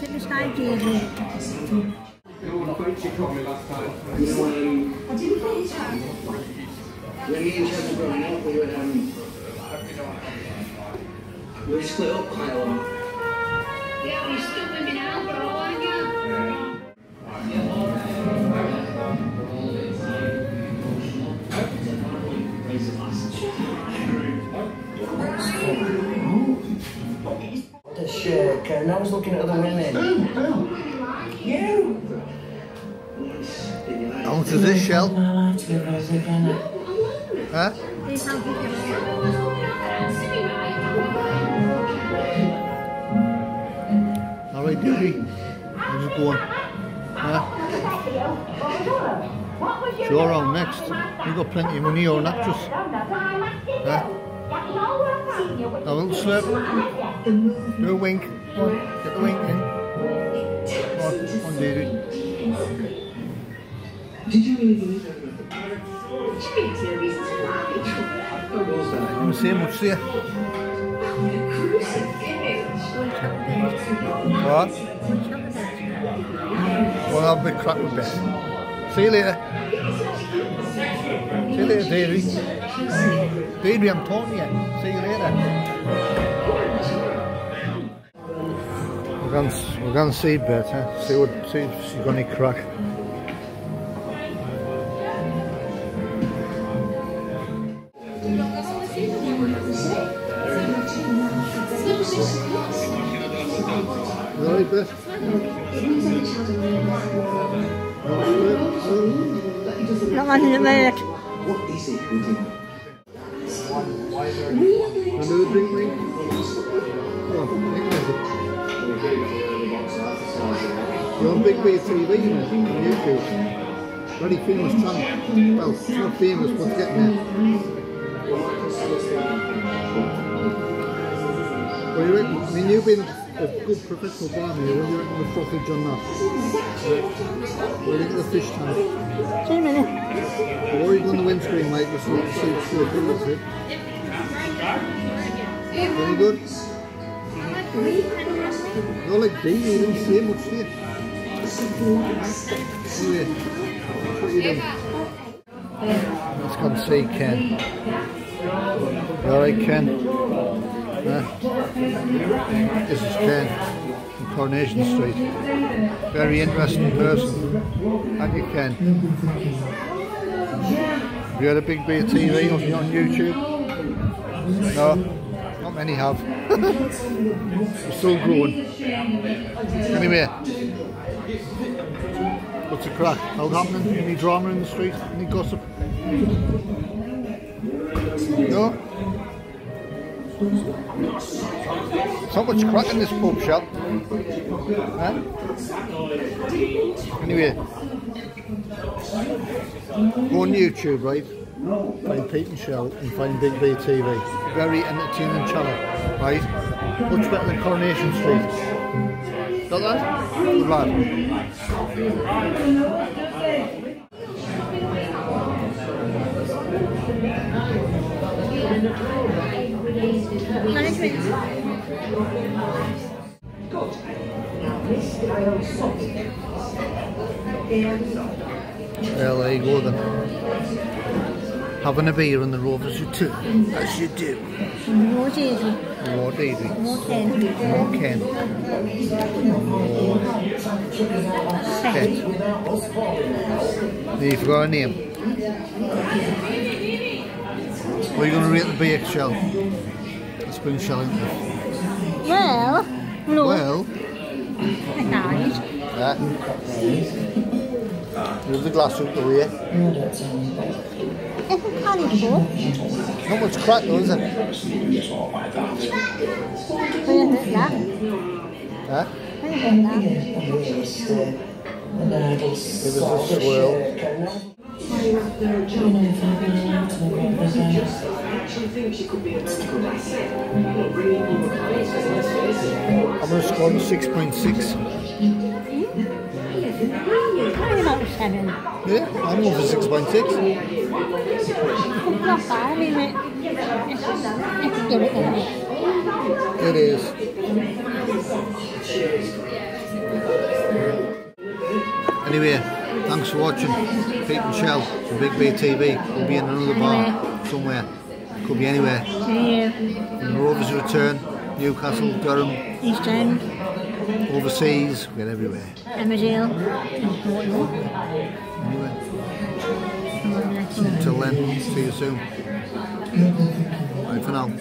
What's it the stage easy? When me and Chad were growing up, we would um, we split up quite a lot. Yeah, we still living out, but The shake, and I was looking at other women. You. How much is this shell? My life together as again. Huh? This how big it is. Alright, Dewey. How's it going? Huh? Sure, on next. You've got plenty of money, you're an actress. Huh? A little slip. Do a wink. Come on, get the wink in. Come on, come on, Dewey. Did you really believe that? I'm the same, what's there? What? Well, I'll be crack with Beth. See you later. See you later, Deirdre. Deirdre, I'm talking to you. See you later. We're going, to- we're going to see better. See what, see if she's got any crack. Right, Beth? Not much in the work. What is it we do? Another drink, mate? Go on, take it. You're on Big Beer TV, you know, on YouTube. Very famous channel. Well, it's not famous, but it's getting there. Do you reckon? I mean, you've been a good professional barmaid. What do you reckon the footage on that? What do you think of the fish tank? Two minutes. What are you on the windscreen, mate? Just let see see what it. Very good. D, you don't say much, do you? What you doing? Let's go and see Ken. Alright, Ken? Huh? This is Ken from Coronation Street. Very interesting person. Thank you, Ken. You had a big B of TV on, on YouTube? No, many have. We're still growing. Anyway, what's the crack? How happening? Any drama in the street? Any gossip? No? So much crack in this pub shop. Huh? Anyway, go on YouTube, right? Find Pete and Chelle and find Big Beer TV. Very entertaining channel, right? Much better than Coronation Street. Got that? Good lad. Management. Well, there you go then. Having a beer on the Rovers return, as you do. More easy. More Daisy. More ten. More Ken. More Pet. You've got a name. What are you going to rate the beer shell? The spoon shell, isn't it? Well, look. Well, Nice. yeah. Move the glass out the way. It's a candy cup. Not much crack though, is it? Where's it? Huh? Where's it? Give us a swirl. Actually think she could be a very asset. You know, bringing people clients, let's face it. I'm going to score 6.6. How about seven. Yeah, I'm over 6.6. Not bad, is it? It's, it's good, it? It is. Anyway, thanks for watching. Pete and Chelle from Big Beer TV. We'll be in another bar somewhere. Could be anywhere. See you. When the Rovers return, Newcastle, Durham, East End, overseas, we're everywhere. Emmerdale, until then, see you soon. Bye for now.